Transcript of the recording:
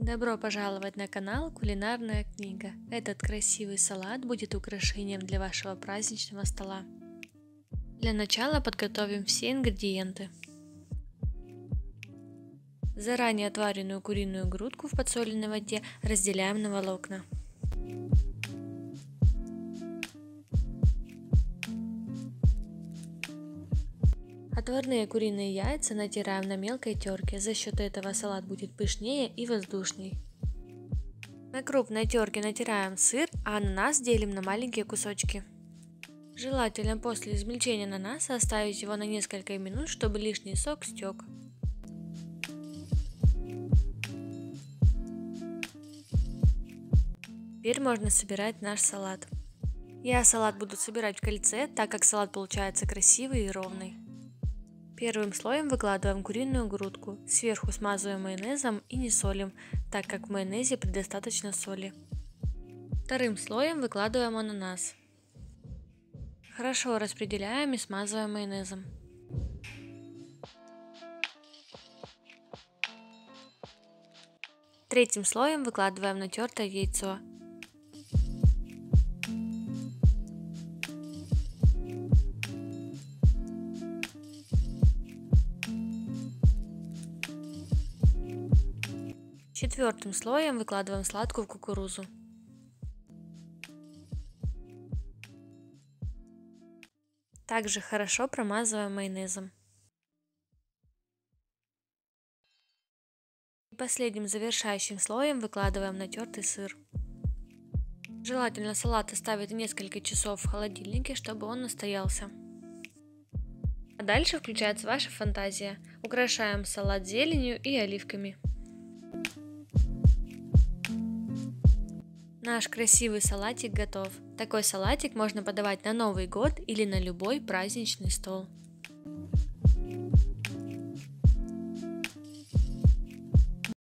Добро пожаловать на канал Кулинарная книга. Этот красивый салат будет украшением для вашего праздничного стола. Для начала подготовим все ингредиенты. Заранее отваренную куриную грудку в подсоленной воде разделяем на волокна. Отварные куриные яйца натираем на мелкой терке, за счет этого салат будет пышнее и воздушней. На крупной терке натираем сыр, а ананас делим на маленькие кусочки. Желательно после измельчения ананаса оставить его на несколько минут, чтобы лишний сок стек. Теперь можно собирать наш салат. Я салат буду собирать в кольце, так как салат получается красивый и ровный. Первым слоем выкладываем куриную грудку, сверху смазываем майонезом и не солим, так как в майонезе предостаточно соли. Вторым слоем выкладываем ананас. Хорошо распределяем и смазываем майонезом. Третьим слоем выкладываем натертое яйцо. Четвертым слоем выкладываем сладкую кукурузу. Также хорошо промазываем майонезом. И последним завершающим слоем выкладываем натертый сыр. Желательно салат оставить несколько часов в холодильнике, чтобы он настоялся. А дальше включается ваша фантазия. Украшаем салат зеленью и оливками. Наш красивый салатик готов. Такой салатик можно подавать на Новый год или на любой праздничный стол.